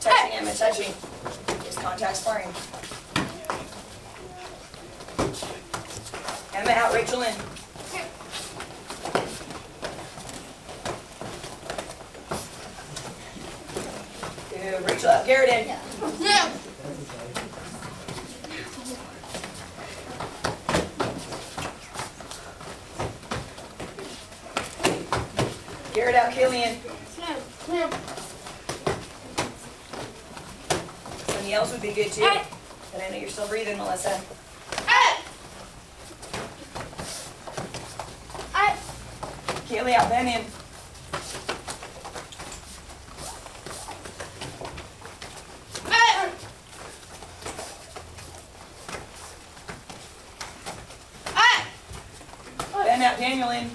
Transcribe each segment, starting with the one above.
Touching Emma, touching. Just contact sparring. Emma out, Rachel in. Good, Rachel out, Garrett in. Garrett out, Kaylee in. Yells would be good too. But I know you're still breathing, Melissa. Kaylee out, Ben in. Ben out, Daniel in.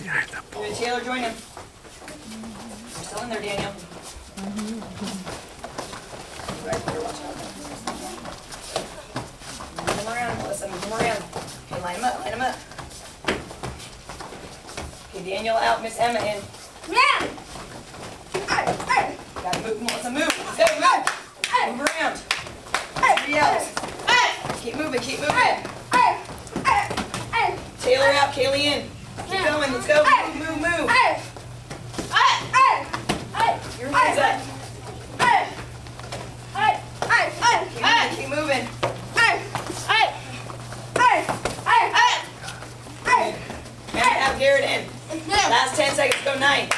Good, Taylor, join him. You're still in there, Daniel. Right, better watch out. Move him around, Melissa, move him around. Okay, line him up, line him up. Okay, Daniel out, Miss Emma in. Yeah. Gotta move, Melissa, move. Let's go, move. Move around. Three outs. Keep moving, keep moving. Taylor out, Kaylee in. Keep going, let's go. Move, move, move. Your hands up. Keep moving, keep moving. Emma out, Garrett in. Last ten seconds, go nine,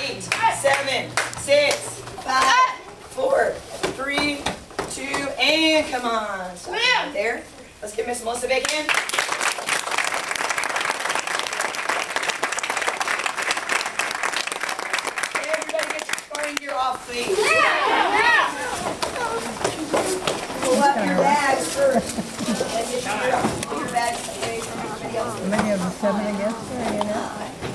eight, seven, six, five, four, three, two, and come on. Stop right there. Let's get Miss Melissa back in. Everybody get your sparring gear off, please. Pull up your bags first. And get your, your bags away from everybody else. Many of the seven, I guess, or, you know,